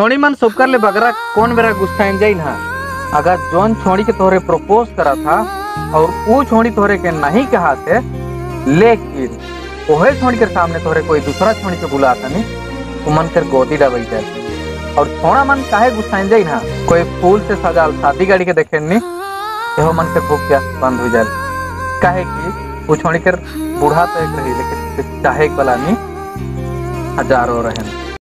छोड़ी मन सबकर ले बगरा, कौन मेरा गुस्सा जाई ना हाँ? अगर जौन छोड़ी के तोहरे प्रपोज करा था, और वो छोड़ी तोहरे के नहीं कहा थे, लेकिन ओहे छोड़ी के सामने तोहरे कोई दूसरा छोड़ी के बुला था नहीं तो मन कर गोदी डबल जाए। और थोड़ा मन काहे गुस्सा जाई ना हाँ? कोई फूल से सजाल शादी गाड़ी के देखे नहीं यहो मन के भूख प्यास बंद हो जाए। काहे कि वो छोड़ी कर बूढ़ा तो एक रही, लेकिन चाहे एक वाला नहीं, हज़ार हो रहे